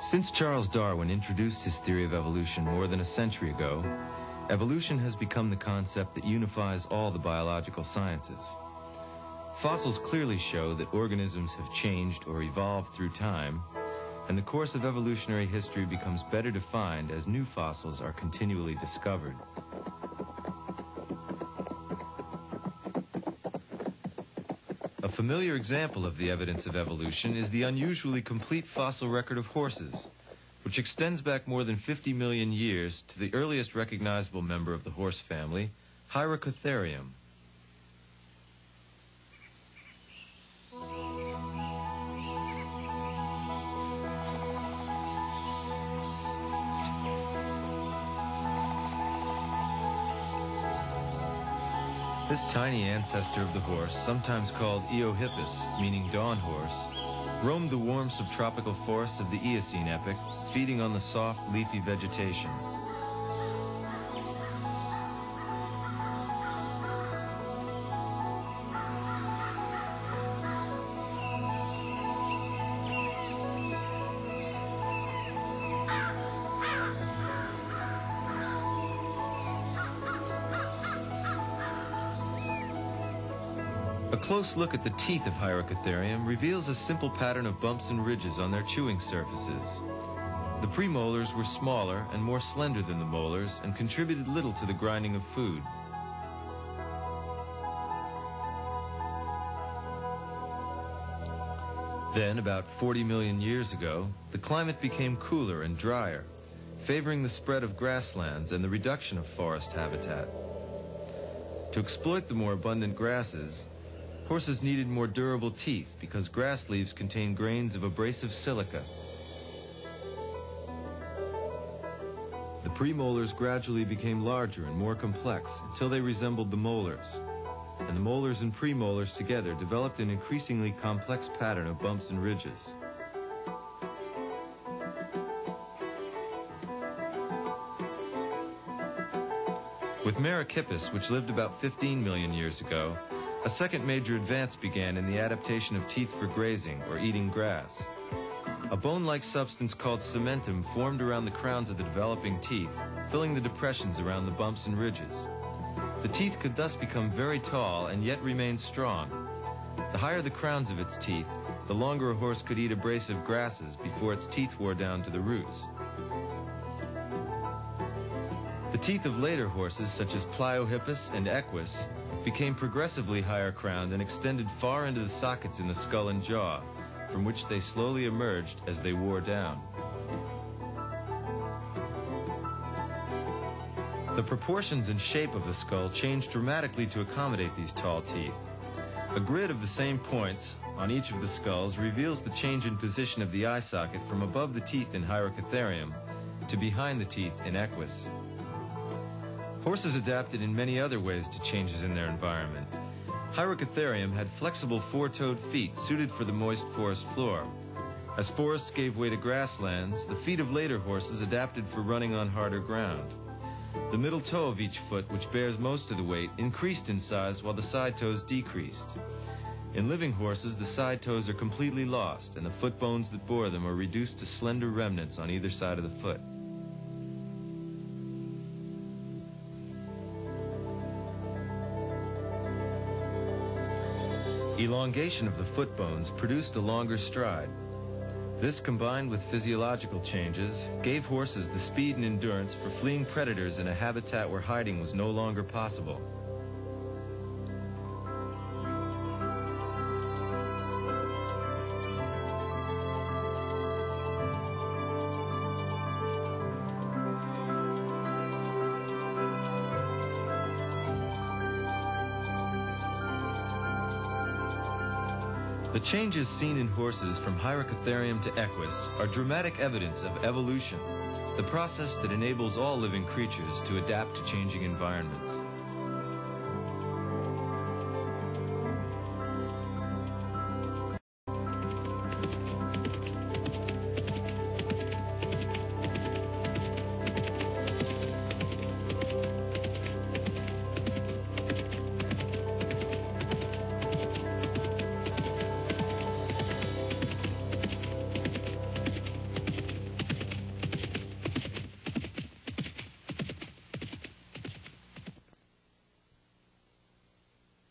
Since Charles Darwin introduced his theory of evolution more than a century ago, evolution has become the concept that unifies all the biological sciences. Fossils clearly show that organisms have changed or evolved through time, and the course of evolutionary history becomes better defined as new fossils are continually discovered. Familiar example of the evidence of evolution is the unusually complete fossil record of horses, which extends back more than 50 million years to the earliest recognizable member of the horse family, Hyracotherium. This tiny ancestor of the horse, sometimes called Eohippus, meaning dawn horse, roamed the warm subtropical forests of the Eocene epoch, feeding on the soft, leafy vegetation. A close look at the teeth of Hyracotherium reveals a simple pattern of bumps and ridges on their chewing surfaces. The premolars were smaller and more slender than the molars and contributed little to the grinding of food. Then, about 40 million years ago, the climate became cooler and drier, favoring the spread of grasslands and the reduction of forest habitat. To exploit the more abundant grasses, Horses needed more durable teeth because grass leaves contain grains of abrasive silica. The premolars gradually became larger and more complex until they resembled the molars. And the molars and premolars together developed an increasingly complex pattern of bumps and ridges. With Merychippus, which lived about 15 million years ago, a second major advance began in the adaptation of teeth for grazing or eating grass. A bone-like substance called cementum formed around the crowns of the developing teeth, filling the depressions around the bumps and ridges. The teeth could thus become very tall and yet remain strong. The higher the crowns of its teeth, the longer a horse could eat abrasive grasses before its teeth wore down to the roots. Teeth of later horses, such as Pliohippus and Equus, became progressively higher crowned and extended far into the sockets in the skull and jaw, from which they slowly emerged as they wore down. The proportions and shape of the skull changed dramatically to accommodate these tall teeth. A grid of the same points on each of the skulls reveals the change in position of the eye socket from above the teeth in Hyracotherium to behind the teeth in Equus. Horses adapted in many other ways to changes in their environment. Hyracotherium had flexible four-toed feet suited for the moist forest floor. As forests gave way to grasslands, the feet of later horses adapted for running on harder ground. The middle toe of each foot, which bears most of the weight, increased in size while the side toes decreased. In living horses, the side toes are completely lost, and the foot bones that bore them are reduced to slender remnants on either side of the foot. Elongation of the foot bones produced a longer stride. This, combined with physiological changes, gave horses the speed and endurance for fleeing predators in a habitat where hiding was no longer possible. The changes seen in horses from Hyracotherium to Equus are dramatic evidence of evolution, the process that enables all living creatures to adapt to changing environments.